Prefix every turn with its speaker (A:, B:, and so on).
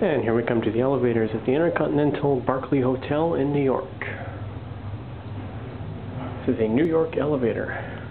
A: And here we come to the elevators at the Intercontinental Barclay Hotel in New York. This is a New York elevator.